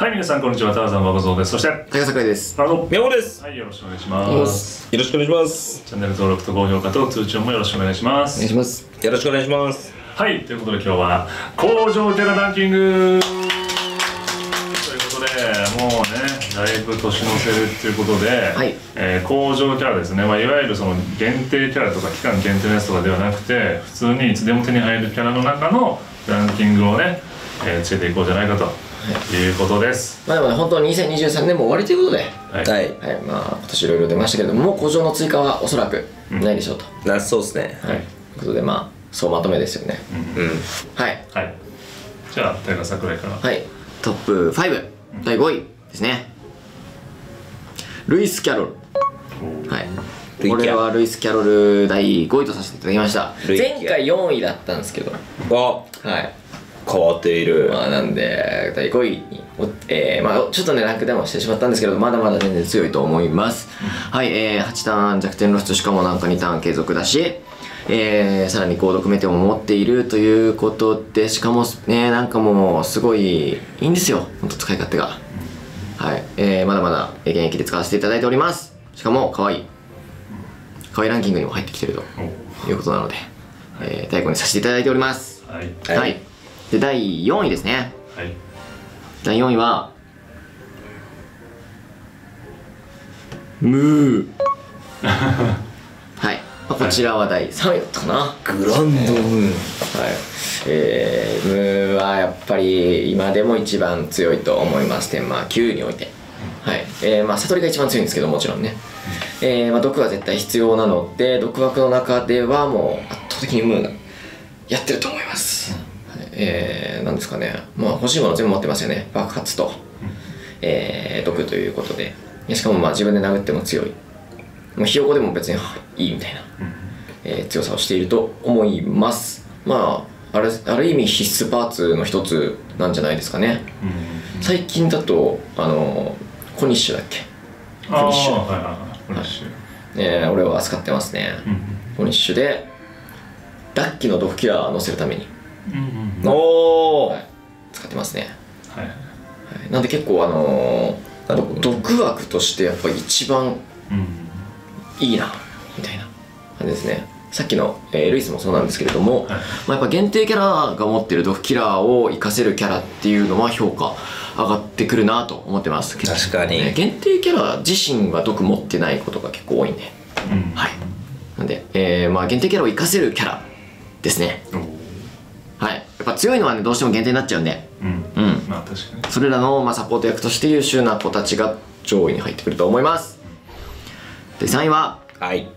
はい、皆さん、こんにちは。ターザン馬場園です。そして、高坂です。ハロー。みょうです。はい、よろしくお願いします。よろしくお願いします。チャンネル登録と高評価と通知オンもよろしくお願いしまお願いす。します。よろしくお願いします。はい、ということで今日は、恒常キャラランキングということで、もうね、だいぶ年の瀬るっていうことで、はいえー恒常キャラですね、まあ、いわゆるその限定キャラとか期間限定のやつとかではなくて、普通にいつでも手に入るキャラの中のランキングをね、えーつけていこうじゃないかということです。まあでもね、本当に2023年も終わりということで、はいはい。はい、まあ今年いろいろ出ましたけれども、もう工場の追加はおそらくないでしょうと。な、そうですね。はい。ということで、まあ、そうまとめですよね。うん。はい。はい。じゃあ、手が桜井から。はい。トップ5、第5位ですね。ルイス・キャロル。はい。これはルイス・キャロル第5位とさせていただきました。前回4位だったんですけど、あ、はい。変わっている。まあなんで第5位に、おえーまあ、ちょっとねランクダウンしてしまったんですけどまだまだ全然強いと思います、はい、えー、8ターン弱点露出しかもなんか2ターン継続だしえー、さらに購読メテオも持っているということでしかもねなんかもうすごいいいんですよ。ほんと使い勝手が。はい、えー、まだまだ現役で使わせていただいております。しかも可愛い。可愛いランキングにも入ってきてるということなので、えー、第5にさせていただいております。はい。はい。はい、で第4位ですね。はい。第4位はムー。はい、まあ、こちらは第3位だったかな。はいグランドムー。ン。えー、ムーはやっぱり今でも一番強いと思います。天満9において。はい。えー、まあ悟りが一番強いんですけどもちろんね、えーまあ、毒は絶対必要なので毒枠の中ではもう圧倒的にムーがやってると思います、はいえー、なんですかね。まあ欲しいもの全部持ってますよね。爆発と、えー、毒ということで。しかもまあ自分で殴っても強い。もうひよこでも別にいいみたいな、えー強さをしていると思います。まああるある意味必須パーツの一つなんじゃないですかね。最近だとあのコニッシュだっけ？ああ、フィニッシュはい。はい。えー俺は扱ってますね、うんコニッシュでダッキの毒キラー乗せるために、うんうん。おー。はい。使ってますね、はい。はいなんで結構あのー毒枠としてやっぱり一番うん。いいなみたいな感じですね。さっきの、えールイスもそうなんですけれども、はい。まあ、やっぱ限定キャラが持ってる毒キラーを活かせるキャラっていうのは評価上がってくるなと思ってます。確かに。ね限定キャラ自身は毒持ってないことが結構多いんでうん。はい。なんで、えーまあ、限定キャラを活かせるキャラですねっぱ強いのはねどうしても限定になっちゃうんでうん。うんまあ、確かに。それらの、まあ、サポート役として優秀な子たちが上位に入ってくると思いますで3位ははい。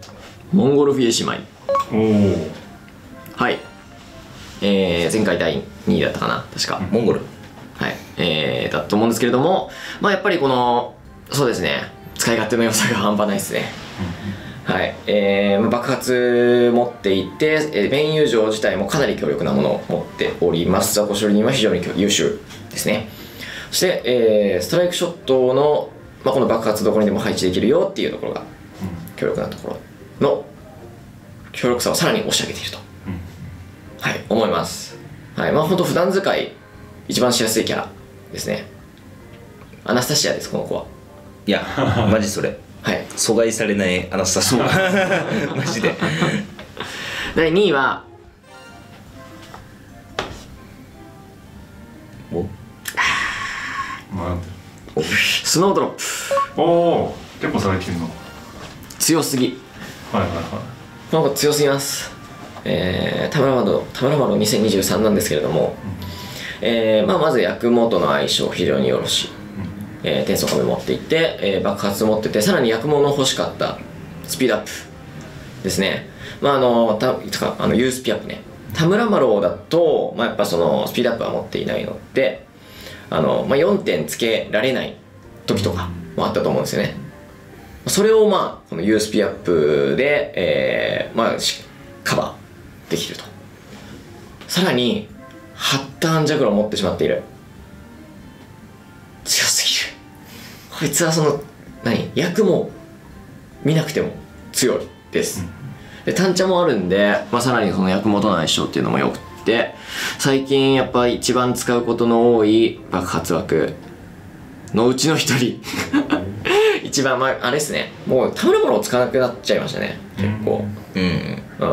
モンゴルフィエ姉妹おお。はい。えー、前回第2位だったかな、確か。モンゴル？はい。えー、だと思うんですけれども、まあやっぱりこの、そうですね、使い勝手の良さが半端ないですね。はい。えー、まあ爆発持っていて、えー、メイン友情自体もかなり強力なものを持っております。ザコ処理人は非常に優秀ですね。そして、えー、ストライクショットの、まあ、この爆発どこにでも配置できるよっていうところが強力なところの強力さをさらに押し上げていると、はい思いますはいまあ本当普段使い一番しやすいキャラですねアナスタシアですこの子はいや、マジそれ。はい。阻害されないアナスタシア。マジで。第2位はお？まスノードロップ。あ、おお。結構最近の。強すぎ。はいはいはこの子強すぎます。えー、田村窓田村窓2023なんですけれども、えーまあ、まず役元の相性非常によろしい、えー、転送壁持っていて、えー爆発持っててさらに役物欲しかったスピードアップ。ですね。まああのたつかあの U スピアップね。田村麻呂だと、まあ、やっぱそのスピードアップは持っていないのであの、まあ、4点つけられない時とかもあったと思うんですよね。それをまあこの U スピアップで、えーまあ、しカバーできると。さらに8ターン弱を持ってしまっている。こいつはその何？役も見なくても強いです、で単茶もあるんで、まあ、さらにその役元の相性っていうのもよくって最近やっぱ一番使うことの多い爆発枠のうちの一人。一番まああれですね。もう田村物を使わなくなっちゃいましたね。結構。うん。うん。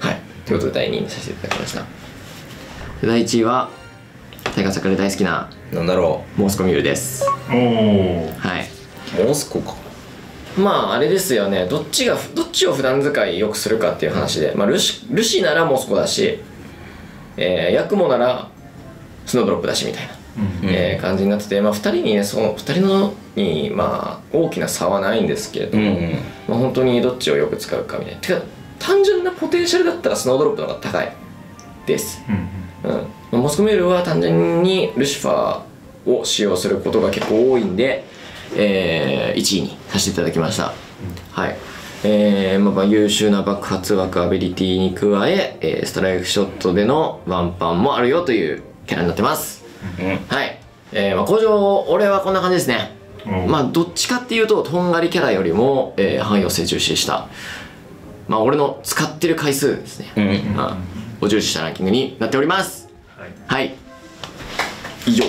はい。ということで第2位にさせていただきました。で第1位はタイガー桜で大好きななんだろモースコミュールです。おおはい。うモスコか。まああれですよね。どっちがどっちを普段使いよくするかっていう話で、まあ、ルシルシーならモスコだし、えー、ヤクモならスノードロップだしみたいな、うん。えー感じになってて、まあ、2人にねその2人のにまあ大きな差はないんですけれども、うんうん。まあ、本当にどっちをよく使うかみたいな。てか単純なポテンシャルだったらスノードロップの方が高いです。うんうん。まあモスコメールは単純にルシファーを使用することが結構多いんで、えー1位にさせていただきました、はい。えーまあまあ、優秀な爆発枠アビリティに加ええーストライクショットでのワンパンもあるよというキャラになってます。うん。はい、えーまあ、工場俺はこんな感じですね。うん。まあどっちかっていうととんがりキャラよりも、えー、汎用性重視した。まあ俺の使ってる回数ですね、うん。まあ、を重視したランキングになっておりますはい。はい。以上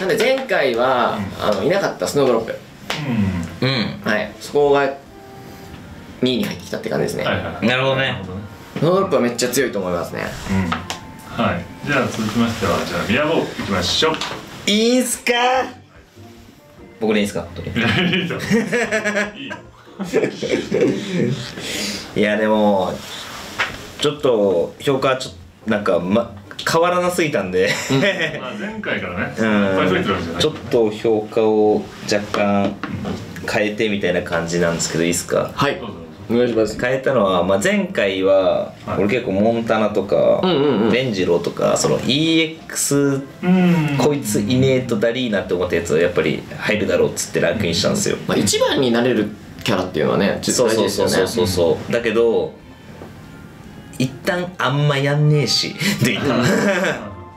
なんで前回は、あのいなかったスノードロップうん。うん。はい。そこが2位に入ってきたって感じですね、はいはい。なるほどね。なるほどね。スノードロップはめっちゃ強いと思いますね。うん。はい。じゃあ続きましてはじゃあミヤボーいきましょう。いいんすか？僕でいいんすか？いやいい やでもちょっと評価ちょっとなんか、ま、変わらなすぎたんで。まあ前回からねうん。ちょっと評価を若干変えてみたいな感じなんですけどいいっすか？はい。お願いします。変えたのは、まあ、前回ははい。俺結構モンタナとか、うんうんうん。デンジローとかその EX うん。こいついねえとダリーなって思ったやつはやっぱり入るだろうっつってランクインしたんですよ、まあ、一番になれるキャラっていうのはねね。そうそうそうそうそう。だけど一旦あんまやんねえしでいいか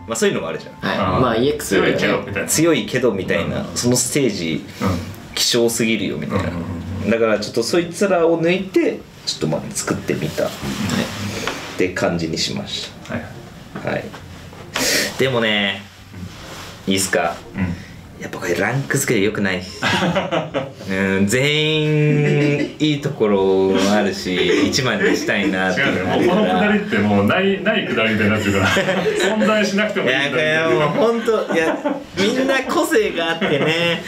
まあそういうのもあるじゃん。はい。まあ EX 強いけどみたいな。強いけどみたいなそのステージう希少すぎるよみたいな。うんだからちょっとそいつらを抜いてちょっとまあ作ってみた。って感じにしましんはい。たはい。でもねいいっすか？うんやっぱこれランク付けでよくない？うん全員いいところもあるし一番にしたいなって違うねもうこのくだりってもうないないくだりみたいになってるから存在しなくてもいいいやこれもう本当いやみんな個性があってね。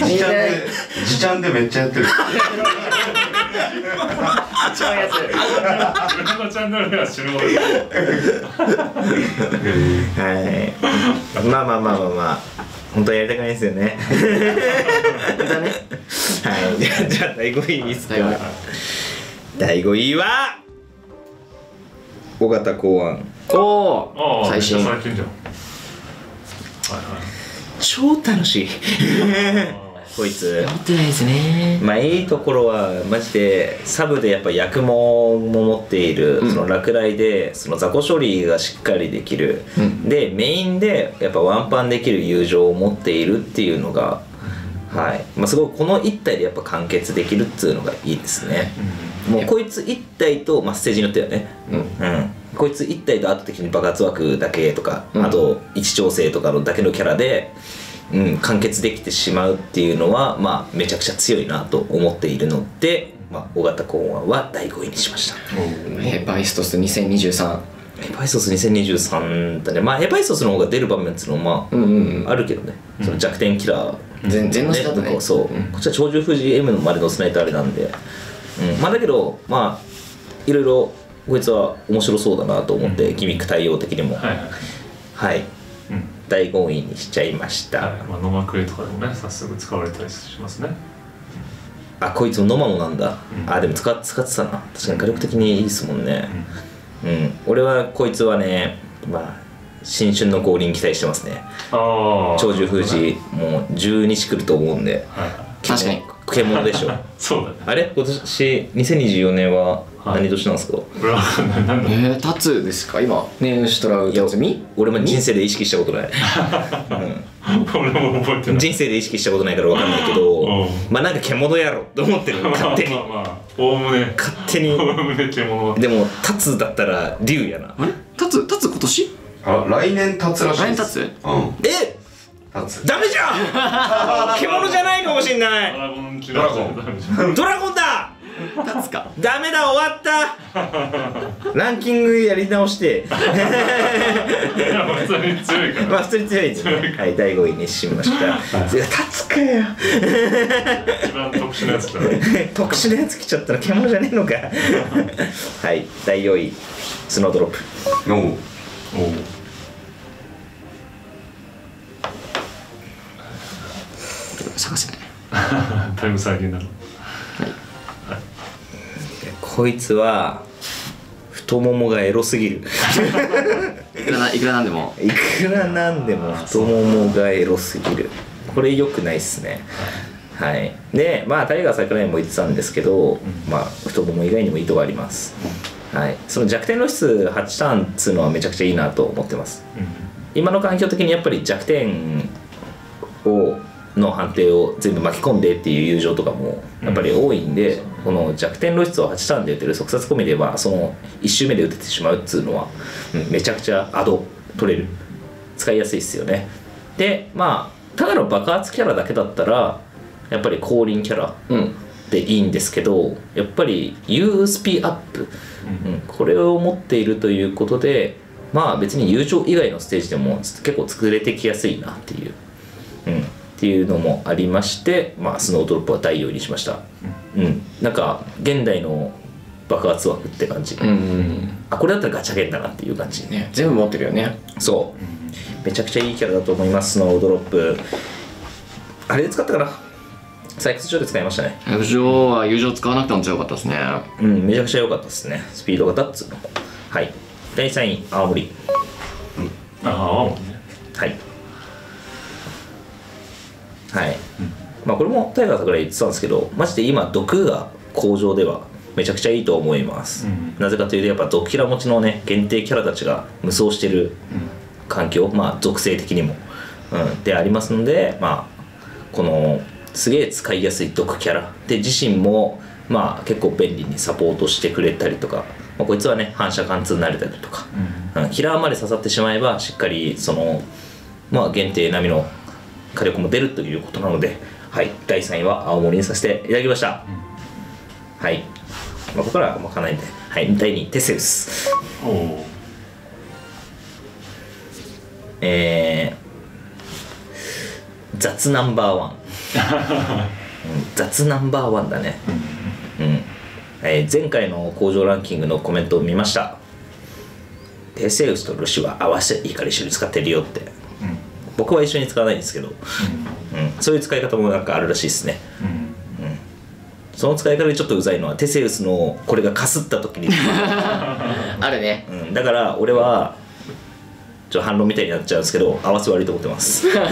自ちゃんで自ちゃんでめっちゃやってる。一番やつ自分のチャンネルでは死ぬほど。はい。まあまあまあまあまあ本当はやりたくないですよね。だね。はい。じゃあじゃあ第5位いいっすか第五位第5位は？尾形考案。おお最新。めっちゃ最近じゃん。はい。超楽しい こいつ。持ってないですね。まあいいところはマジでサブでやっぱ薬もも持っている、うん。その落雷でその雑魚処理がしっかりできる、うん。でメインでやっぱワンパンできる友情を持っているっていうのが、はい。まあ、すごいこの一体でやっぱ完結できるっていうのがいいですね、もうこいつ一体と、まあ、ステージによってはね、うん。うん、こいつ一体と圧倒的に爆発枠だけとか、うん。あと位置調整とかのだけのキャラで、うん、完結できてしまうっていうのは、まあ、めちゃくちゃ強いなと思っているので、まあ、尾形考案は第5位にしました。ヘパイストス2023ヘパイソス2023だね。まあヘパイソスの方が出る場面っていうのはまあ、うんうんうん。あるけどね、その弱点キラー、全全のスタートねそう、うん。こっちは鳥獣富士 M まで乗せないとあれなんで、うん、まあだけどまあいろいろこいつは面白そうだなと思って、ギミック対応的にも。はい。はい第5位にしちゃいました、はい。まあノマクエとかでもね早速使われたりしますね。あこいつもノマモなんだ、うん。あでも使っ使ってたな。確かに火力的にいいですもんね。うん、俺はこいつはねまあ新春の降臨期待してますね。長寿富士もう12日来ると思うんで。はい。はい確かに。獣でしょ。そうだね。あれ？今年2024年ははい何年なんですか、俺は分かんないなんだえー、タツですか？今。ネウシトラウタツミ俺も人生で意識したことない、俺も覚えてうん、ない。人生で意識したことないから分かんないけど、うん。まあなんか獣やろと思ってる勝手にまあまあ。まあおおむね。勝手に。おおむね獣。でも立つだったら竜やな。あれ？タツタツ今年？あ来年経つらしいです。来年経つうん。え？立つダメじゃん！獣じゃないかもしんない。ドラゴンキドラゴン。ドラゴンだ立つか。ダメだ終わった。ランキングやり直して。いや普通に強いから。まあ普通に強いです。ねはい第5位にしました。立つかよ。一番特殊なやつだ。ね特殊なやつ来ちゃったら獣じゃねえのか。はい第4位。スノードロップ。おう。おお探せ ないだいぶ最近だろこいつは太ももがエロすぎる。いくらないくらなんでも。いくらなんでも太ももがエロすぎる。これ良くないっすね。はい。でまあタイガー桜井も言ってたんですけど、まあ太もも以外にもいいとこあります。はい。その弱点露出8ターンっつうのはめちゃくちゃいいなと思ってます。今の環境的にやっぱり弱点をの判定を全部巻き込んでっていう友情とかもやっぱり多いんで、この弱点露出を8ターンで打てる速殺込みではその1周目で打ててしまうっつうのは、うんめちゃくちゃアド取れる。使いやすいっすよね。でまあただの爆発キャラだけだったらやっぱり降臨キャラうん。でいいんですけどやっぱり USP アップ、うん、これを持っているということでまあ別に友情以外のステージでも結構作れてきやすいなっていう、うん、っていうのもありまして、まあ、スノードロップは第4位にしました、うん、なんか現代の爆発枠って感じ、うんうんあこれだったらガチャゲンだなっていう感じ。ね全部持ってるよね。そう。めちゃくちゃいいキャラだと思いますスノードロップ。あれで使ったかな？採掘場で使いましたね。友情は友情使わなくても強かったですね。うん、めちゃくちゃ良かったですね。スピード型っつうのも。はい。第3位、青森。ああはい。まあこれもから言ってたんですけど、マジで今、毒が工場ではめちゃくちゃいいと思います。うん。なぜかというと、やっぱ毒キャラ持ちのね、限定キャラたちが無双してる環境、まあ属性的にも、うん、でありますので、まあ、このすげえ使いやすい毒キャラ。で自身もまあ結構便利にサポートしてくれたりとか、まあ、こいつはね反射貫通になれたりとか、うん、キラーまで刺さってしまえばしっかりそのまあ限定並みの火力も出るということなのではい第3位は青森にさせていただきました、はい、まあ、ここからは分かんないんではい第2位テセウス。おおえー雑ナンバーワン、うん雑ナンバーワンだね。うん、えー前回の工場ランキングのコメントを見ました。テセウスとルシは合わせて怒り一緒に使ってるよって僕は一緒に使わないんですけど、うん、そういう使い方もなんかあるらしいですね。その使い方でちょっとうざいのはテセウスのこれがかすった時に。あるね。うん、だから俺はちょっと反論みたいになっちゃうんですけど合わせ悪いと思ってます。は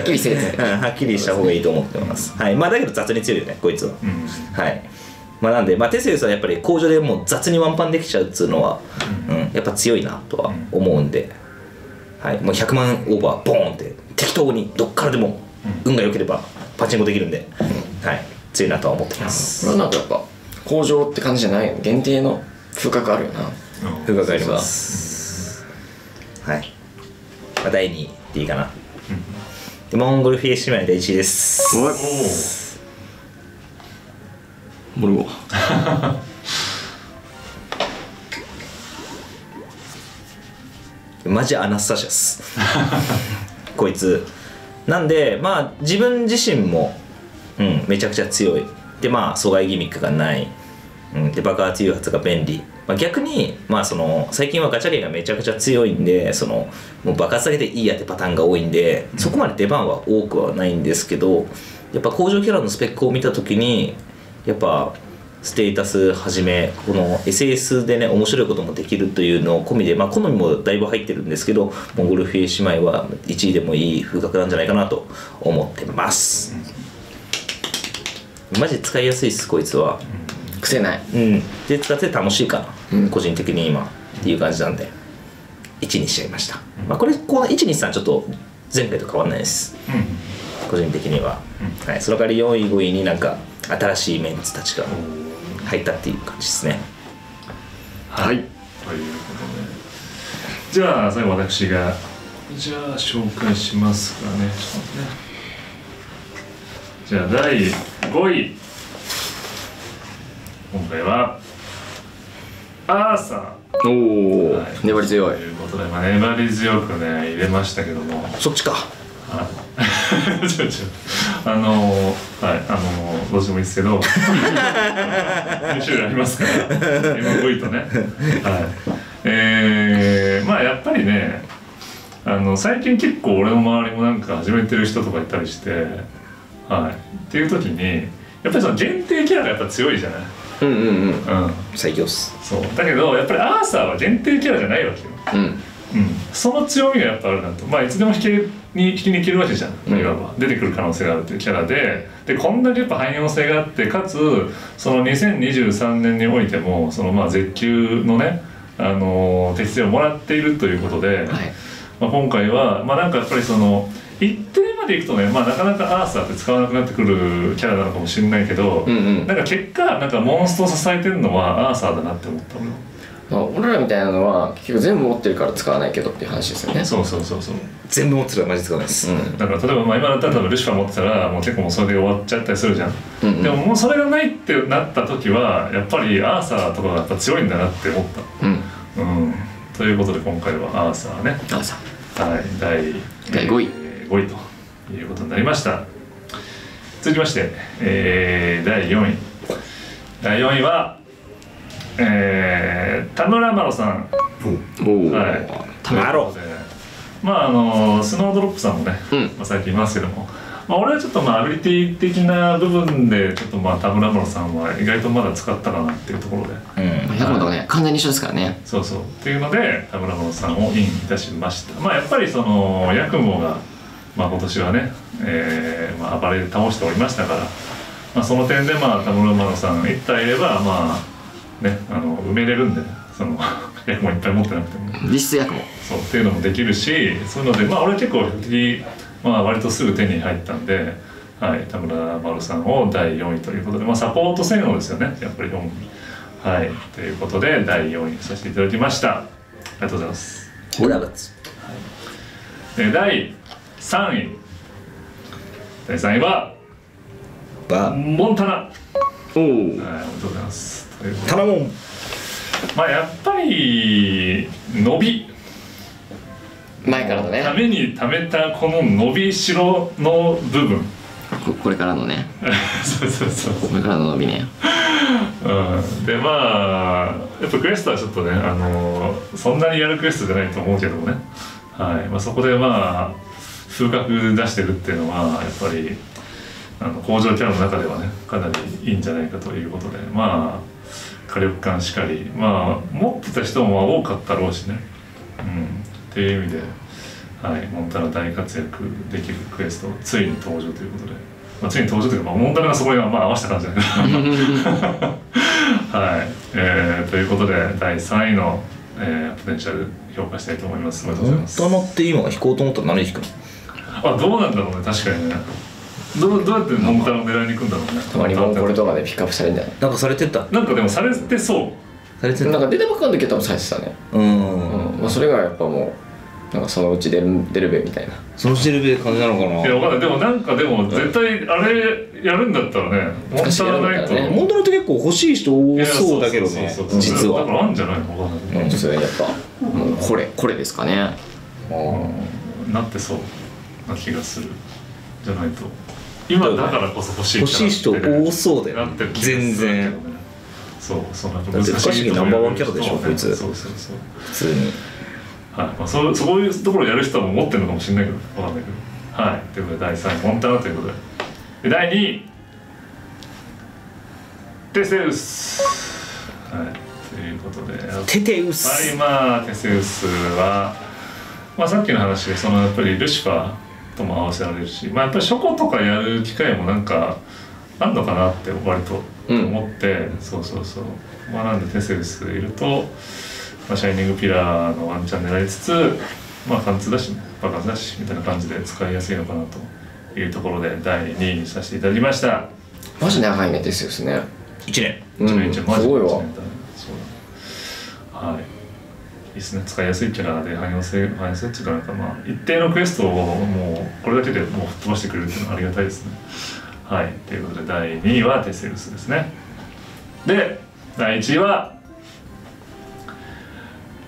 っきりしてるね。うん。はっきりした方がいいと思ってます。はい。まあだけど雑に強いよねこいつは、はい。まあなんで、まあ、テセウスはやっぱり工場でもう雑にワンパンできちゃうっつうのは、うん。やっぱ強いなとは思うんで、はい、もう100万オーバーボーンって適当にどっからでも運が良ければパチンコできるんで、はい、強いなとは思ってます。これはなんかやっぱ工場って感じじゃないよ。限定の風格あるよな。風格あります。はい、まあ、第2位でいいかな、でモンゴルフィエシマイ第1位です。おいお俺もマジアナスタシャス。こいつ。なんでまあ自分自身も、うん、めちゃくちゃ強い。でまあ阻害ギミックがない、うん、で爆発誘発が便利、まあ、逆にまあその最近はガチャゲーがめちゃくちゃ強いんでそのもう爆発だけでいいやってパターンが多いんでそこまで出番は多くはないんですけどやっぱ工場キャラのスペックを見た時にやっぱステータスはじめこの SS でね面白いこともできるというのを込みでまあ好みもだいぶ入ってるんですけどモンゴルフィエ姉妹は1位でもいい風格なんじゃないかなと思ってます。マジで使いやすいっすこいつは。癖ない。うん。で使って楽しいかな、個人的に今っていう感じなんで。1にしちゃいました、まあ、これこの123ちょっと前回と変わんないです。個人的には、はい、その代わり4位5位になんか新しいメンツたちが入ったっていう感じですね。はい。ということで。じゃあ最後私がじゃあ紹介しますかね。ちょっとね。じゃあ第5位。今回はアーサおお、はい。粘り強い。ーということで、まあ、粘り強くね入れましたけども。そっちか。はい ちょちょあのーはいあのーどうしてもいいですけど2種類ありますから MV とね。はい。えー、まあやっぱりねあの最近結構俺の周りもなんか始めてる人とかいたりしてはい。っていう時にやっぱりその限定キャラがやっぱ強いじゃない？うんうんうん。うん。最強っす。そう。だけどやっぱりアーサーは限定キャラじゃないわけよ。うんうん、その強みがやっぱあるなと。まあいつでも引きに引きにいけるわけじゃん、うん。いわば。出てくる可能性があるというキャラで。でこんだけやっぱ汎用性があってかつその2023年においてもそのまあ絶級のねあの適性をもらっているということで、はい。まあ、今回はまあなんかやっぱりその一定までいくとね、まあ、なかなかアーサーって使わなくなってくるキャラなのかもしれないけど、うんうんなんか結果なんかモンストを支えてるのはアーサーだなって思ったのよまあ、俺らみたいなのは結局全部持ってるから使わないけどっていう話ですよね。そうそうそうそう。全部持ってたらマジ使わないです、うん。だから例えばまあ今だったら多分ルシファー持ってたらもう結構もうそれで終わっちゃったりするじゃん、うんうん。でももうそれがないってなった時はやっぱりアーサーとかがやっぱ強いんだなって思っうん。たうん。ということで今回はアーサーね。あさはい第第五位。えー5位ということになりました。続きまして、えー第4位。第4位はえー田村麻呂さん。おお、はい。マロまああのスノードロップさんもね、うん。まあ、最近いますけども、まあ、俺はちょっとまあアビリティ的な部分でちょっとまあ田村麻呂さんは意外とまだ使ったかなっていうところで。うん。ヤクモトがね完全に一緒ですからね。そうそう。っていうので田村麻呂さんをインいたしました。まあやっぱりそのヤクモが、まあ、今年はね、えーまあ、暴れで倒しておりましたから、まあ、その点でまあ田村麻呂さん一体いればまあねあの埋めれるんでねそのヤクモいっぱい持ってなくても。実質ヤクモそうっていうのもできるしそういうのでまあ俺は結構比較的、まあ、割とすぐ手に入ったんで、はい、田村丸さんを第4位ということで、まあ、サポート性能ですよねやっぱり主に。はいということで第4位にさせていただきました。ありがとうございます。オラブツで第3位。第3位はバモンタナ、はい、おおおめでとうございます。タナモンまあやっぱり伸び。前からのね。ために貯めたこの伸びしろの部分。ここれからのね。そうそうそう。これからの伸びね。うん、でまあやっぱクエストはちょっとねあのそんなにやるクエストじゃないと思うけどもね、はい。まあ、そこでまあ風格出してるっていうのはやっぱりあの工場キャラの中ではねかなりいいんじゃないかということで。まあ火力感しかり。まあ持ってた人も多かったろうしね、うん、っていう意味で、はい、モンタナ大活躍できるクエストついに登場ということで、まあ、ついに登場というか、まあ、モンタナがそこにはまあ合わせた感じだけど。はい、えーということで第3位の、えーポテンシャル評価したいと思います。おめでとうございます。モンタナって今引こうと思ったら何引くの？あどうなんだろうね。確かにね。どうどうやってモンタナを狙いに行くんだろうね。たまにモンゴルとかでピックアップされるんじゃなんかされてた？なんかでもされてそう。されてたないなんか出てばっかの時は多分されてたね。うん、うん。まあそれがやっぱもうなんかそのうち出る出るべみたいな。そのシルベ感じなのかいやなわかんない。でもなんかでも絶対あれやるんだったらねモンタナないと。ね。モンタナって結構欲しい人多そうだけどねそうそうそう実は。だからあるんじゃないの？わかんない。うんそれやっぱもうこれ。これですかねうん。なってそうな気がする。じゃないと今だ？からこそ欲しい欲しい人多そうだよなってる気がする全然。そうそんなだって不可思議ナンバーワンキャラでしょこいつ。そうそうそう。普通に。はい。まあそうそういうところをやる人も持ってるのかもしれないけどわかんないけど。はい。ということで第3位モンタナということで。で第2位テセウス。はい。ということで。テテウぱスりまあテセウスは、まあ、さっきの話でそのやっぱりルシファーとも合わせられるし、まあ、やっぱり書庫とかやる機会もなんかあんのかなって割とうん思って、そうそうそう。まあなんでテセウスいると、まあ、シャイニングピラーのワンチャン狙いつつまあ貫通だしね。爆発だしみたいな感じで使いやすいのかなというところで第2位にさせていただきました。マジ長いねですよですね。1年。うん一年一年。マジすごいわ。で一年だね。そうだはいですね使いやすいキャラで汎用性汎用性っていうかなんかまあ一定のクエストをもうこれだけでもう吹っ飛ばしてくれるっていうのはありがたいですね。はい。ということで第2位はテセウスですね。で第1位は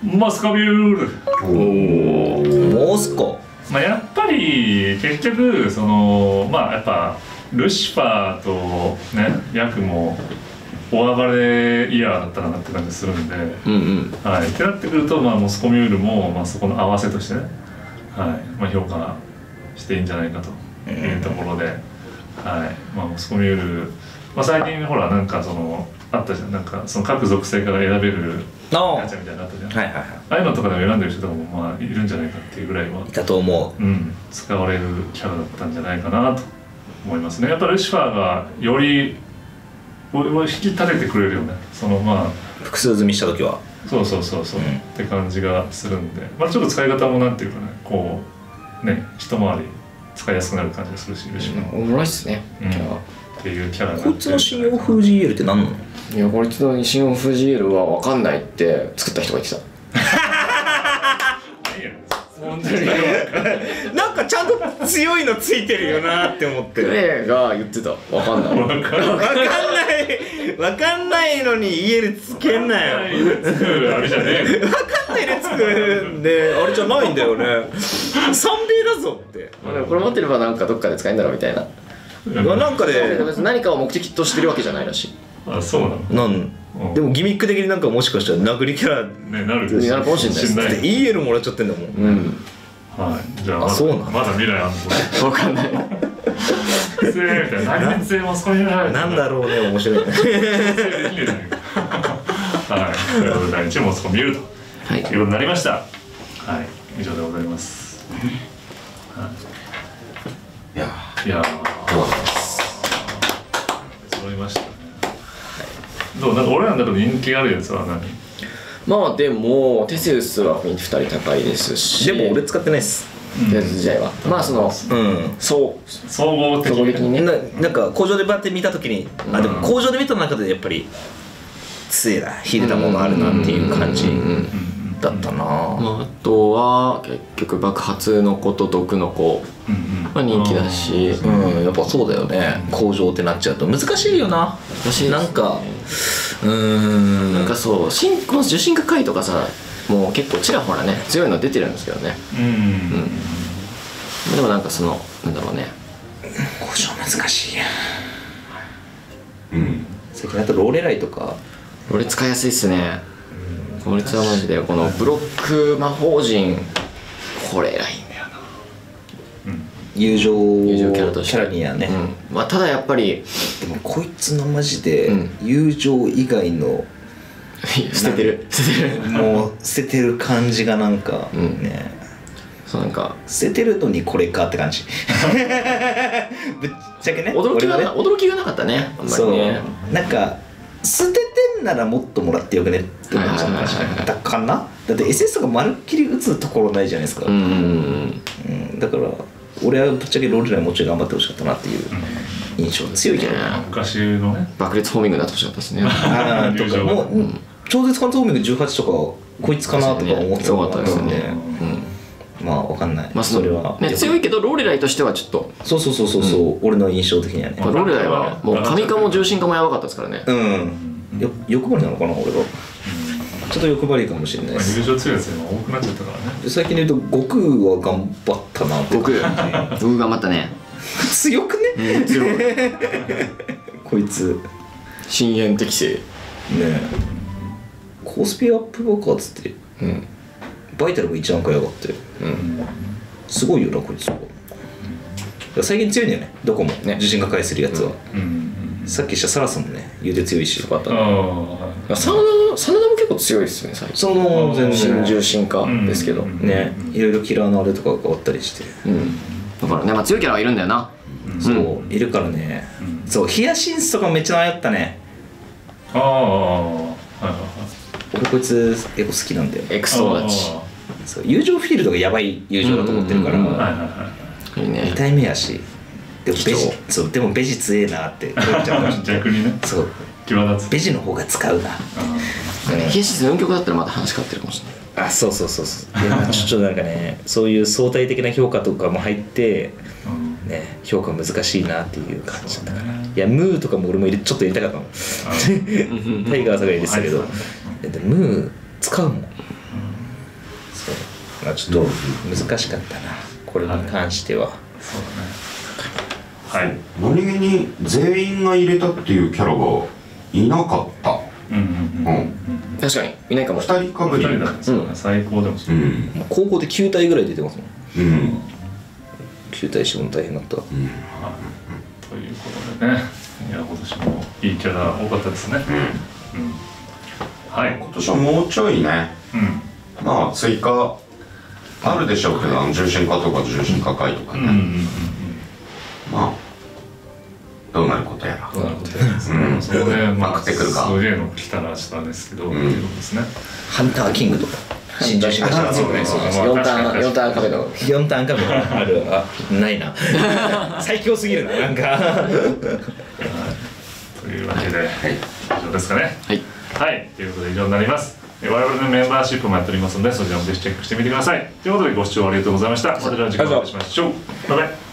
マスカビュール。モスコ。まあ、やっぱり結局そのまあやっぱルシファーとねヤクも大暴れイヤーだったかなって感じするんで、うんうん。はい、ってなってくると、まあ、モスコミュールも、まあ、そこの合わせとしてね、はい。まあ、評価していいんじゃないかというところで、はい。まあ、モスコミュール、まあ、最近ほらなんかそのあったじゃん。なんかその各属性から選べるあやつみたいなのあったじゃん、はいはいはああいうのとかでも選んでる人とかもまあいるんじゃないかっていうぐらいはいいたと思うん、使われるキャラだったんじゃないかなと思いますね。やっぱルシファーがよりをを引き立ててくれるよね。そのまあ。う複数済みした時は。そうそうそうそう、うん。って感じがするんで。まあちょっと使い方もなんていうかね。こうね一回り使いやすくなる感じがするしルシファーは、おもろいっすねうん。キャラ。っていうキャラがこいつの信用風 GL って何なの？いやこいつの新音フジエールは分かんないって作った人が言ってた。本当にちゃんと強いのついてるよなって思っクレイが言ってた。分かんないわかんない。わかんない。わかんないのに EL つけんなよ。作るあれじゃねえわかんないでつくんであれじゃないんだよね。三米だぞって。まあでもこれ持ってればなんかどっかで使えんだろうみたいな。なんかで何かを目的としてるわけじゃないらしい。あそうなの？なんうん。でもギミック的になんかもしかしたら殴りキャラねなる。になるかもしれないですんないで EL もらっちゃってんだもん。うんはい。じゃあまだあそうなのまだ未来あんの？かんない。せーみたいな何年生もそこにないなんだろうね面白いね。はい。ということで第一問そこ見ると。はい。いうことになりました。はい。以上でございます。いやい。やー。揃いましたね。どう？なんか俺らの中で人気あるやつは何？まあでもテセウスは雰囲気2人高いですし。でも俺使ってないっす。テセウス時代は。まあそのうん。そう。総合的にね。ななんか工場でバッて見た時にあでも工場で見た中でやっぱり強いな秀でたものあるなっていう感じだったな。まあ、あとは結局爆発の子と毒の子うんうん。は人気だしうんやっぱそうだよね。工場ってなっちゃうと。難しいよな。難しいですね。なんかうーん。なんかそう新この受信化回とかさもう結構ちらほらね強いの出てるんですけどね。うん。でもなんかそのなんだろうね。工場難しいや。うん。最近あとローレライとか。俺使いやすいっすねこいつはマジでこのブロック魔法陣これ偉いんだよ友情友情キャラとして。キャラにはね、な、うん。まあ、ただやっぱりでもこいつのマジでうん。友情以外の 捨ててる。捨ててるもう捨ててる感じがなんかうん。ね、そうなんか。捨ててるのにこれかって感じ。ぶっちゃけね。驚きがね。驚きがなかったねあんまりそう。ねなんか捨ててんならもっともらってよくねって思っちゃったかなだって SS がまるっきり打つところないじゃないですか、うんだから俺はぶっちゃけロールライもうちょい頑張ってほしかったなっていう印象強いけど。ね昔のね。爆裂ホーミングになってほしかったですね。あー とかもう、うん。超絶関東オーミング18とかこいつかなとか思ってた。かったですね。ねまあわかんない、まあそれは、ね、強いけどローレライとしてはちょっと、そうそうそうそうそう、俺の印象的にはね。まあ、ローレライはね。もう神化も重心化もやばかったですからね。うんよ欲張りなのかな俺がちょっと欲張りかもしれないまあです優勝強いやつが多くなっちゃったからね。で最近で言うと悟空は頑張ったな。って僕僕頑張ったね。強くね、うん強い。こいつ。深淵適正ねコスピアップ爆発ってうん。バイタルが一段階上がって。うん。すごいよなこいつは。最近強いんだよねどこもね。受信が返するやつは、うんさっきしたサラスもね言うて強いしよかったあなあ真田真田も結構強いですよね最近。その全新然重心化ですけど。うん。ね。いろいろキラーのあれとかが変わったりして、うん。だからね、まあ、強いキャラはいるんだよな。そう。いるからね、そうヒヤシンスとかめっちゃ迷ったね。ああはいはいはい。俺こいつ結構好きなんだよ。エクス友達そう友情フィールドがやばい友情だと思ってるから、うんうんうんはいはいはいい。いね。2体目やしでもベジそうでもベジ強えなって思っちゃう 逆にね。そう。際立つ。ベジの方が使うな。あヒエシスの4曲だったらまた話変わってるかもしれあそうそうそうそう。いやちょっとなんかねそういう相対的な評価とかも入ってうん。ね評価難しいなっていう感じだったからいやムーとかも俺も入れちょっと入れたかったの タイガーさんが入れてたけど、はいでムー使うもん、そう。まあちょっと難しかったな。これに関しては、そうだねはい。何気に全員が入れたっていうキャラがいなかった。うんうんうんうん。確かに。いないかも。二人かぶり。だねそうだね最高でもそうう、ん。高校で9体ぐらい出てますもん。うん。9体しても大変だった。はい。ということでね。いや今年もいいキャラ多かったですね。うん、はい。今年はもうちょいね。うん。まあ追加あるでしょうけどあの重心化とか重心化会とかね、うんうんうん。まあどうなることやら。なるほどうん。そこでまあまくってくるか。すげえの来たらちょっとあれですけど、ん。っていうことですね。ハンターキングとか。新女子があそうねそうね。まあ4ターン4ターン壁の4ターンカメラある。あないな。最強すぎるななんか。というわけで、以上ですかね。はい。はい。ということで以上になります。え我々のメンバーシップもやっておりますのでそちらもぜひチェックしてみてください。ということでご視聴ありがとうございました。それでは次回お会いしましょう。バイバイ